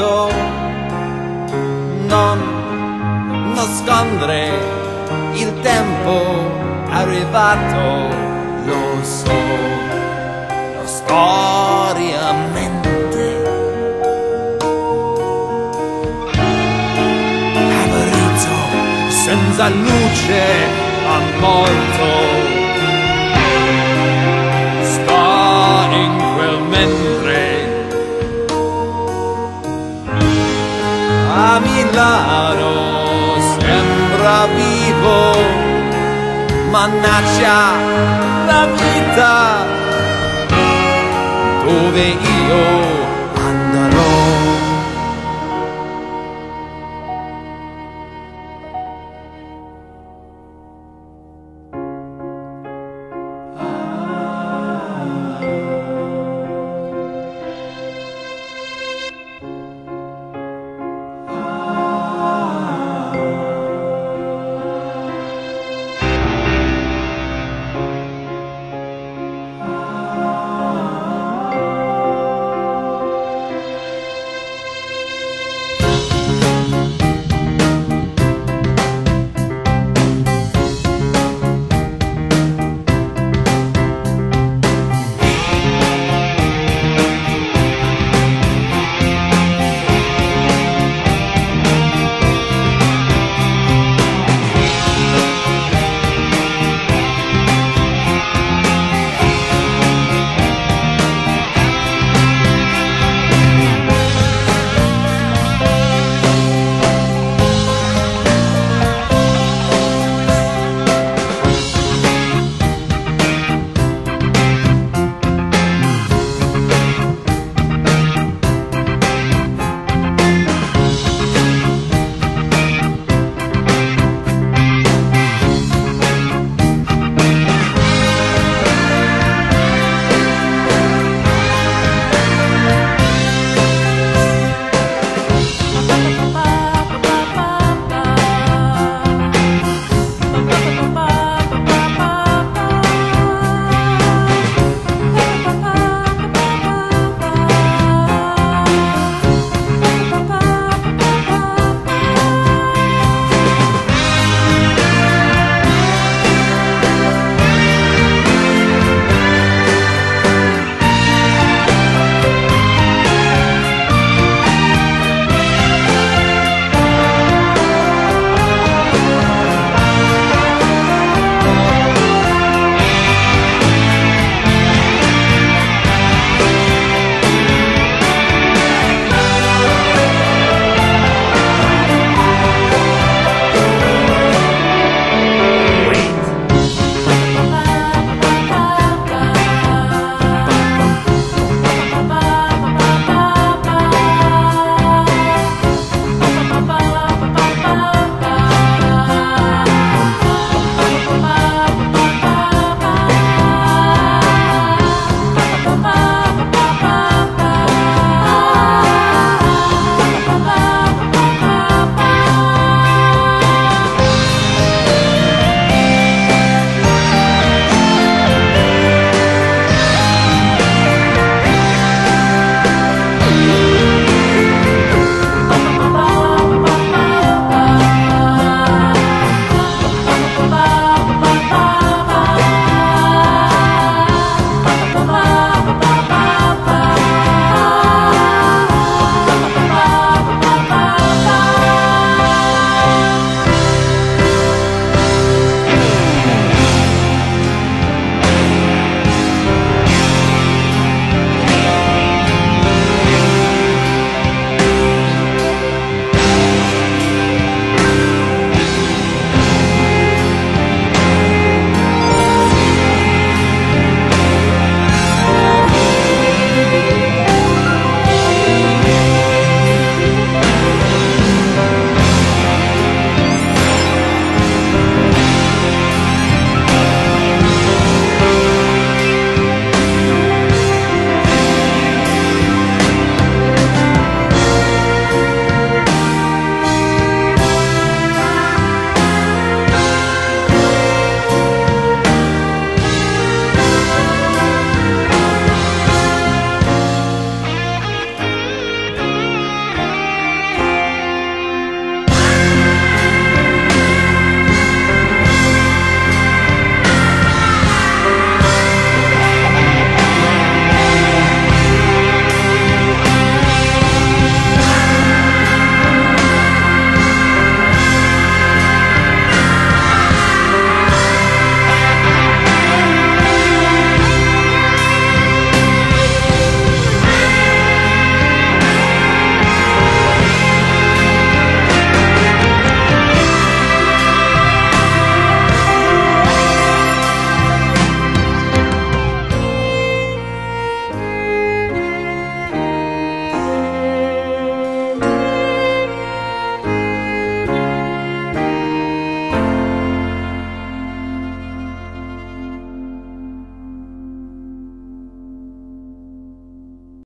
sentito non nascondere il tempo arrivato lo so lo storiamente amarito senza luce a morto Milano sembra vivo mannaggia la vita. Dove io